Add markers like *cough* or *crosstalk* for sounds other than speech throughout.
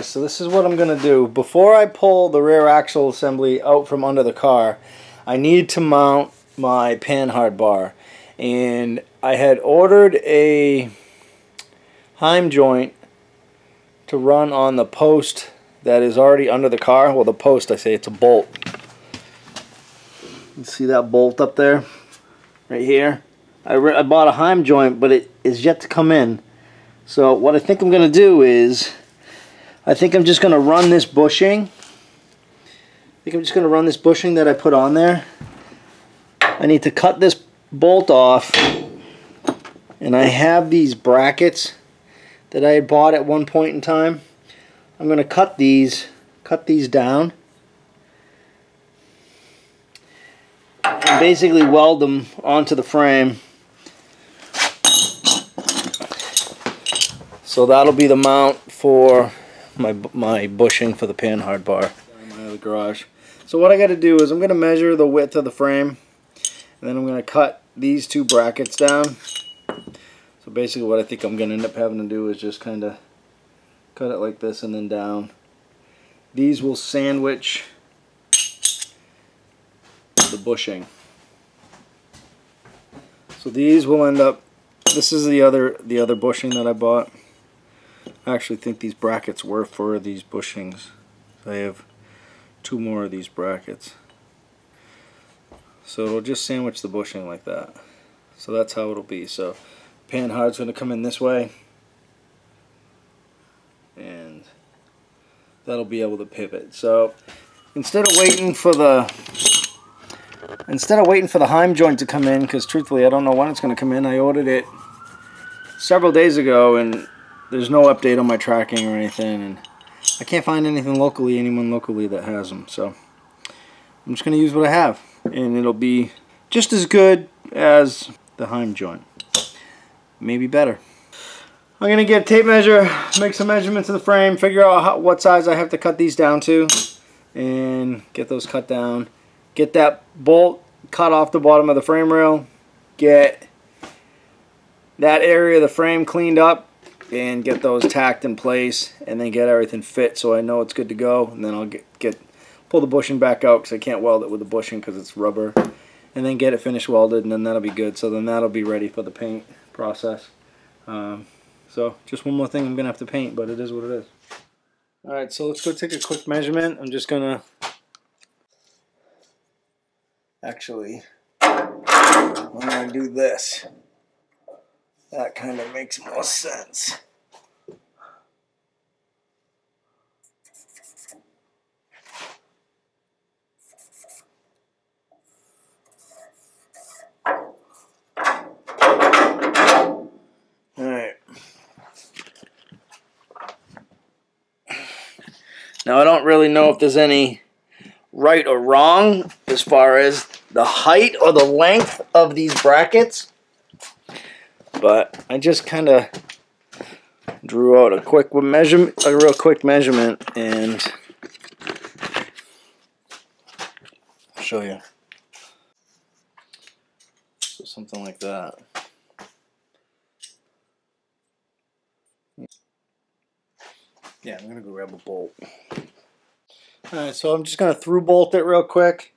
Guys, so this is what I'm going to do. Before I pull the rear axle assembly out from under the car, I need to mount my panhard bar. And I had ordered a Heim joint to run on the post that is already under the car. Well, the post, I say it's a bolt. You see that bolt up there? Right here? I, I bought a Heim joint, but it is yet to come in. So what I think I'm going to do is, I think I'm just going to run this bushing. I think I'm just going to run this bushing that I put on there. I need to cut this bolt off. And I have these brackets that I had bought at one point in time. I'm going to cut these, cut these down. And basically weld them onto the frame. So that'll be the mount for my my bushing for the panhard bar my other garage. So what I got to do is I'm going to measure the width of the frame and then I'm going to cut these two brackets down. So basically what I think I'm going to end up having to do is just kind of cut it like this and then down. These will sandwich the bushing. So these will end up this is the other the other bushing that I bought. I actually think these brackets were for these bushings. So I have two more of these brackets. So it'll just sandwich the bushing like that. So that's how it'll be. So panhard's going to come in this way. And that'll be able to pivot. So instead of waiting for the instead of waiting for the Heim joint to come in, because truthfully I don't know when it's going to come in, I ordered it several days ago and there's no update on my tracking or anything and I can't find anything locally, anyone locally that has them. So I'm just to use what I have and it'll be just as good as the Heim joint. Maybe better. I'm to get a tape measure, make some measurements of the frame, figure out how, what size I have to cut these down to and get those cut down. Get that bolt cut off the bottom of the frame rail. Get that area of the frame cleaned up and get those tacked in place and then get everything fit so I know it's good to go. And then I'll get, get pull the bushing back out because I can't weld it with the bushing because it's rubber. And then get it finished welded and then that'll be good. So then that'll be ready for the paint process. Um, so just one more thing I'm gonna have to paint but it is what it is. Alright so let's go take a quick measurement. I'm just gonna actually I'm gonna do this that kind of makes more sense. Now I don't really know if there's any right or wrong as far as the height or the length of these brackets. But I just kind of drew out a quick measurement, a real quick measurement, and I'll show you. So something like that. Yeah, I'm gonna go grab a bolt. Alright, so I'm just gonna through bolt it real quick.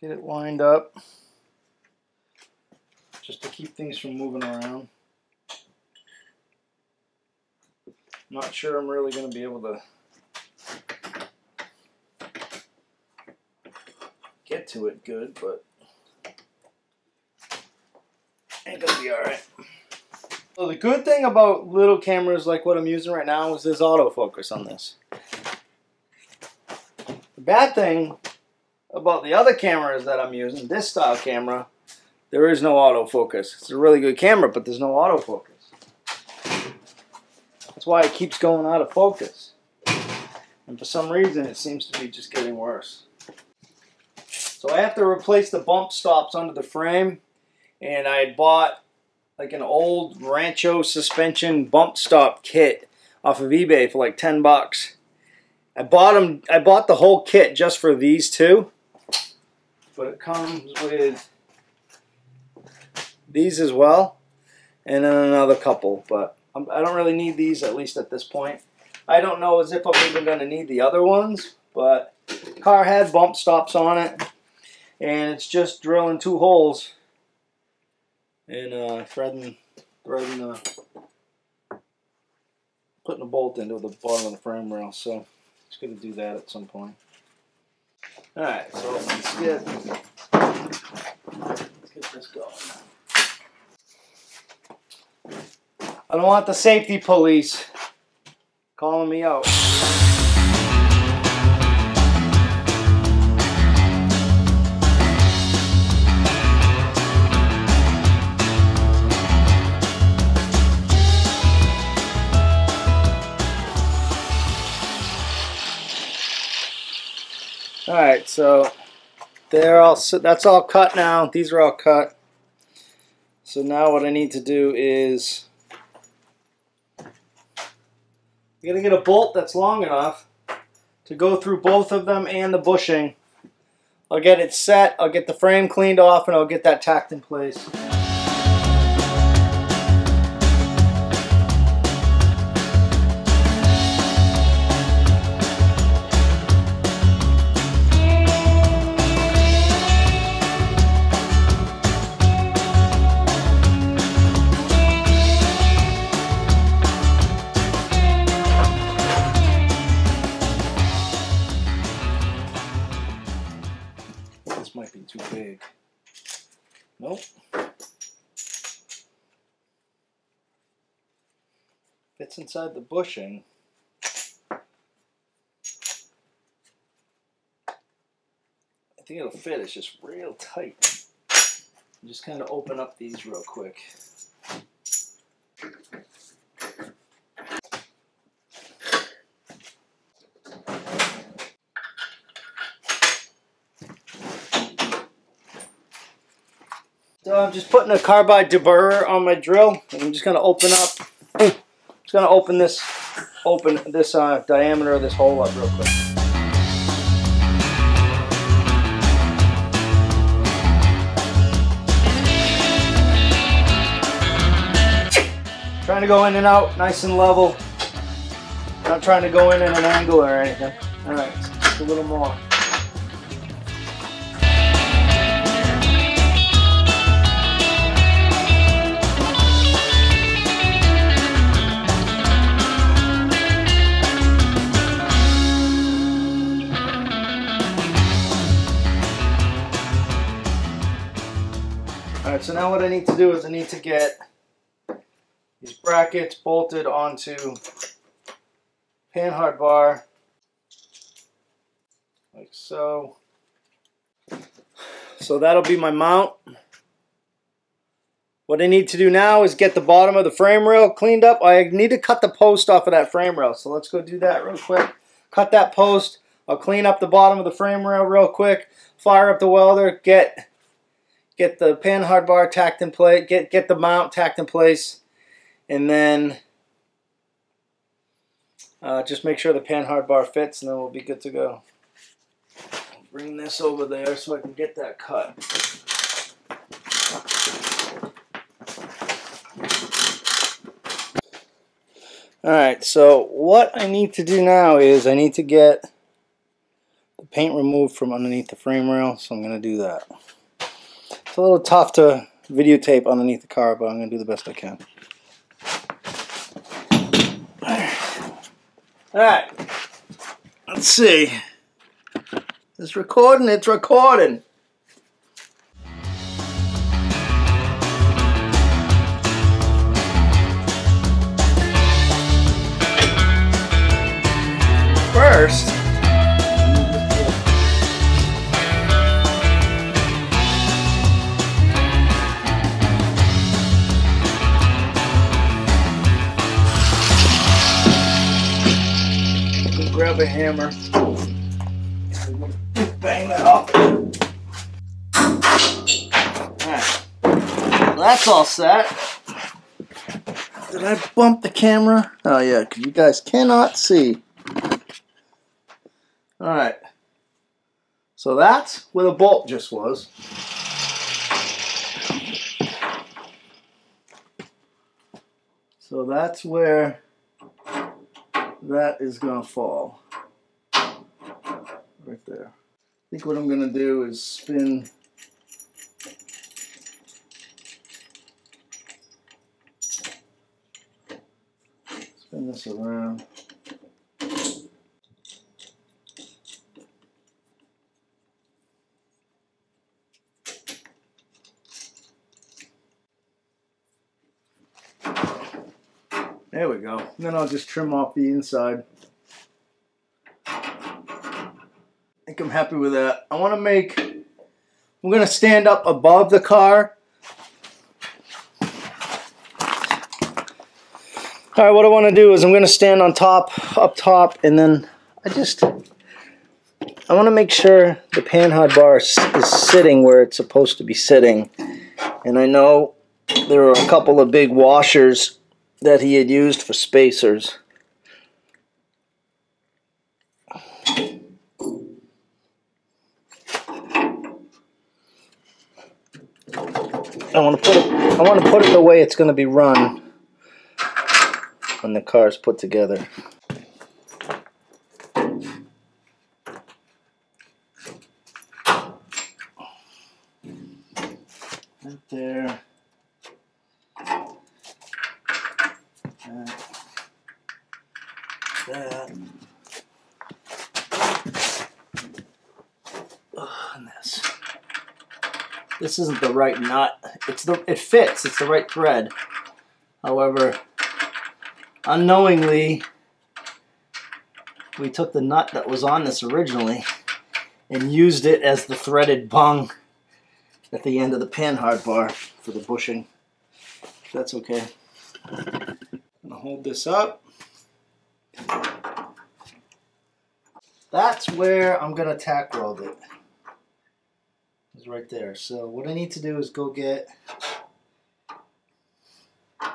Get it lined up keep things from moving around. Not sure I'm really going to be able to get to it good, but ain't gonna be alright. So the good thing about little cameras like what I'm using right now is there's autofocus on this. The bad thing about the other cameras that I'm using, this style camera, there is no autofocus. It's a really good camera, but there's no autofocus. That's why it keeps going out of focus. And for some reason, it seems to be just getting worse. So I have to replace the bump stops under the frame. And I had bought like an old Rancho suspension bump stop kit off of eBay for like 10 bucks. I bought them, I bought the whole kit just for these two. But it comes with these as well. and then another couple. But I'm, I don't really need these, at least at this point. I don't know as if I'm even going to need the other ones, but car had bump stops on it, and it's just drilling two holes and uh, threading, threading, uh, putting a bolt into the bottom of the frame rail. So it's going to do that at some point. All right, so let's get let's get this going. I don't want the safety police calling me out. All right, so they're all that's all cut now. These are all cut. So now what I need to do is I'm gonna get a bolt that's long enough to go through both of them and the bushing. I'll get it set, I'll get the frame cleaned off, and I'll get that tacked in place. Inside the bushing. I think it'll fit, it's just real tight. Just kind of open up these real quick. So I'm just putting a carbide deburrer on my drill. And I'm just gonna open up. Just gonna open this, open this uh, diameter of this hole up real quick. Trying to go in and out, nice and level. Not trying to go in at an angle or anything. All right, just a little more. So now what I need to do is I need to get these brackets bolted onto panhard bar like so. So that'll be my mount. What I need to do now is get the bottom of the frame rail cleaned up. I need to cut the post off of that frame rail. So let's go do that real quick. Cut that post. I'll clean up the bottom of the frame rail real quick. Fire up the welder. Get get the panhard bar tacked in place. Get get the mount tacked in place, and then uh, just make sure the panhard bar fits, and then we'll be good to go. Bring this over there so I can get that cut. Alright, so what I need to do now is I need to get the paint removed from underneath the frame rail, so I'm going to do that. A little tough to videotape underneath the car, but I'm going to do the best I can. Alright, let's see. It's recording, it's recording. First, grab a hammer. Bang that off. Alright. Well, that's all set. Did I bump the camera? Oh yeah, because you guys cannot see. Alright. So that's where the bolt just was. So that's where that is going to fall. Right there. I think what I'm going to do is spin spin this around. There we go. And then I'll just trim off the inside. I think I'm happy with that. I want to make, I'm going to stand up above the car. All right, what I want to do is I'm going to stand on top, up top, and then I just, I want to make sure the panhard bar is sitting where it's supposed to be sitting. And I know there are a couple of big washers that he had used for spacers. I want to put it I want to put it the way it's going to be run when the car is put together. Right there. that. Oh, and this. This isn't the right nut. It's the it fits. It's the right thread. However, unknowingly, we took the nut that was on this originally and used it as the threaded bung at the end of the panhard bar for the bushing. That's okay. I'm gonna hold this up. That's where I'm gonna tack weld it. It's right there. So what I need to do is go get I'm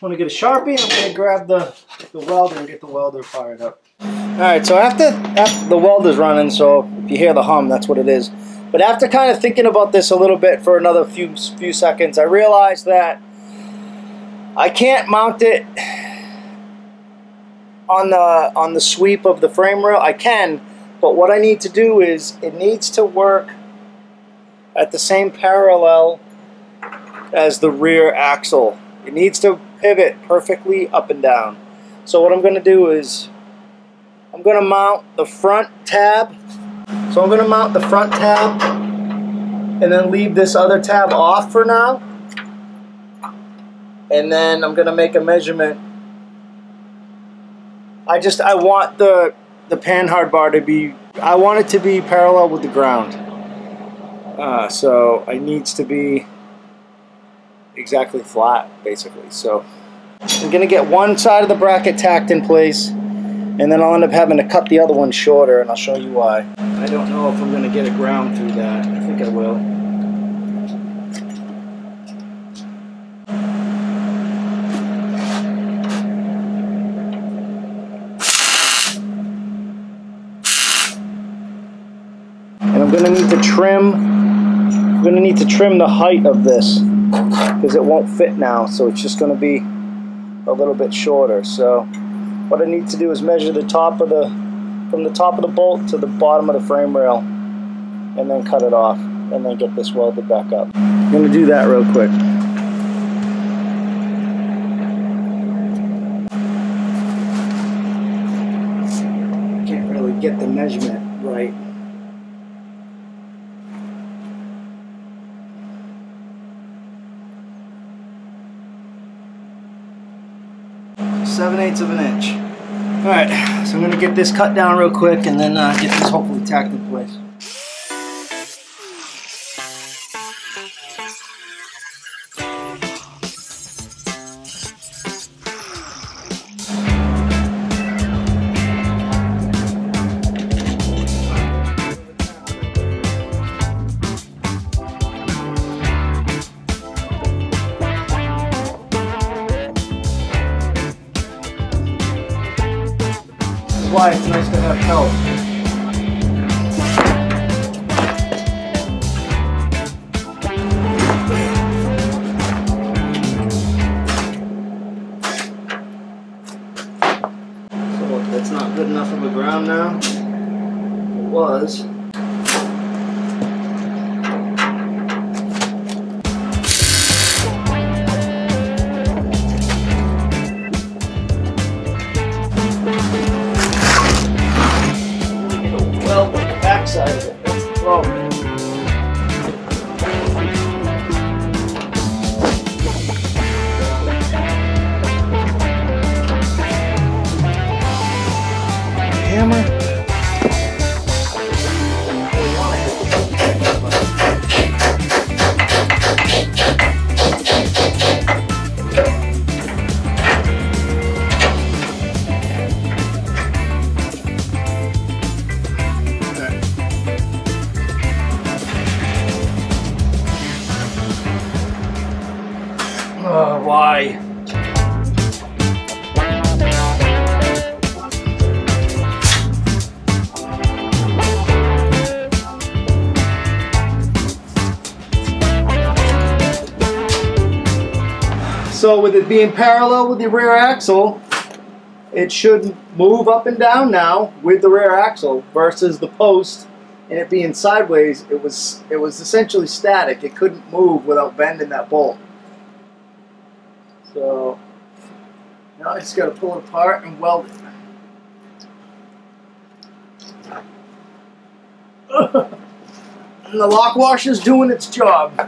gonna get a sharpie. I'm gonna grab the the welder and get the welder fired up. All right. So after, after the welder's running, so if you hear the hum, that's what it is. But after kind of thinking about this a little bit for another few few seconds, I realized that I can't mount it on the on the sweep of the frame rail? I can, but what I need to do is it needs to work at the same parallel as the rear axle. It needs to pivot perfectly up and down. So what I'm going to do is I'm going to mount the front tab. So I'm going to mount the front tab and then leave this other tab off for now. And then I'm going to make a measurement I just I want the the panhard bar to be I want it to be parallel with the ground. Uh, so it needs to be exactly flat basically. So I'm gonna get one side of the bracket tacked in place and then I'll end up having to cut the other one shorter and I'll show you why. I don't know if I'm gonna get a ground through that. I think I will. going to need to trim I'm to need to trim the height of this because it won't fit now so it's just to be a little bit shorter so what I need to do is measure the top of the from the top of the bolt to the bottom of the frame rail and then cut it off and then get this welded back up. I'm to do that real quick. I can't really get the measurement right. Seven eighths of an inch. All right, so I'm gonna get this cut down real quick and then uh, get this hopefully tacked in place. Help. So with it being parallel with the rear axle, it should move up and down now with the rear axle versus the post and it being sideways, it was it was essentially static. It couldn't move without bending that bolt. So now I just got to pull it apart and weld it. *laughs* and the lock washer's doing its job.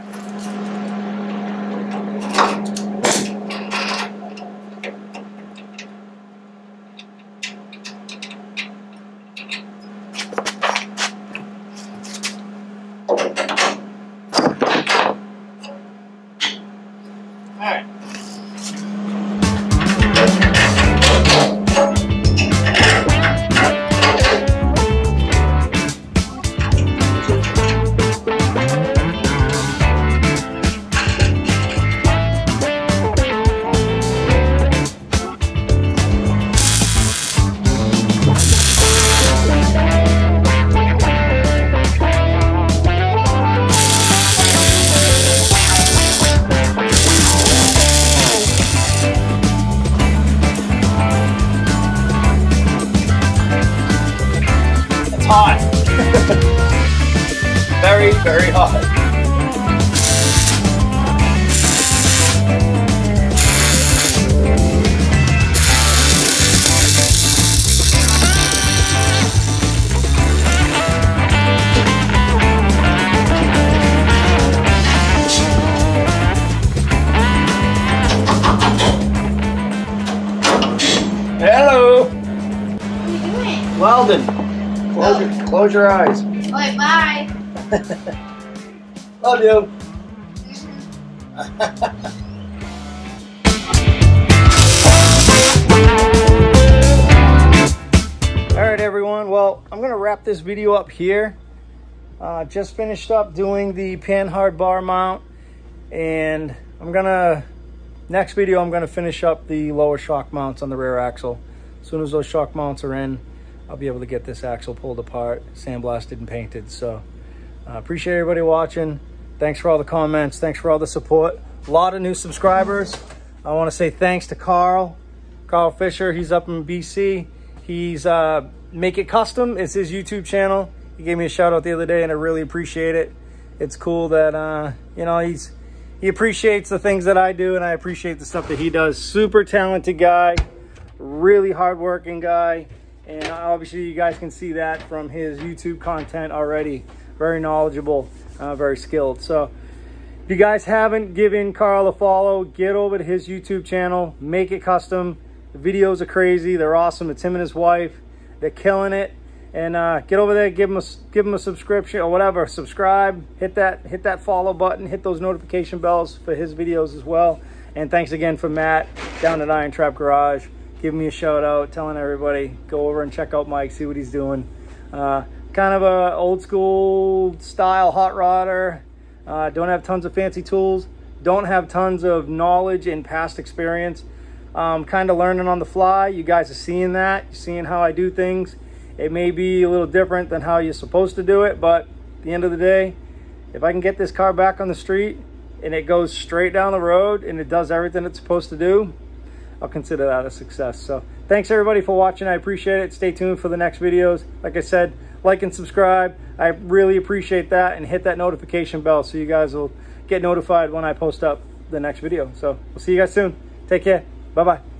Close, your, close your eyes. Alright, bye. Love you. *laughs* All right, everyone. Well, I'm going to wrap this video up here. Uh, just finished up doing the panhard bar mount, and I'm going to, next video, I'm going to finish up the lower shock mounts on the rear axle. As soon as those shock mounts are in, I'll be able to get this axle pulled apart, sandblasted and painted. So uh, appreciate everybody watching. Thanks for all the comments. Thanks for all the support. A lot of new subscribers. I want to say thanks to Carl, Carl Fisher. He's up in BC. He's uh, Make It Custom. It's his YouTube channel. He gave me a shout out the other day, and I really appreciate it. It's cool that uh, you know he's he appreciates the things that I do, and I appreciate the stuff that he does. Super talented guy, really hardworking guy, and obviously you guys can see that from his YouTube content already. Very knowledgeable, uh, very skilled. So if you guys haven't given Carl a follow, get over to his YouTube channel, make it custom. The videos are crazy. They're awesome. It's him and his wife. They're killing it. And uh, get over there, give him a give him a subscription or whatever. Subscribe, hit that hit that follow button, hit those notification bells for his videos as well. And thanks again for Matt down at Iron Trap Garage, giving me a shout out, telling everybody go over and check out Mike, see what he's doing. Uh, kind of a old school style hot rodder. Uh, don't have tons of fancy tools. Don't have tons of knowledge and past experience. Um, kind of learning on the fly. You guys are seeing that. You're seeing how I do things. It may be a little different than how you're supposed to do it, but at the end of the day, if I can get this car back on the street and it goes straight down the road and it does everything it's supposed to do, I'll consider that a success. So thanks everybody for watching. I appreciate it. Stay tuned for the next videos. Like I said, like and subscribe. I really appreciate that and hit that notification bell so you guys will get notified when I post up the next video. So we'll see you guys soon. Take care. Bye-bye.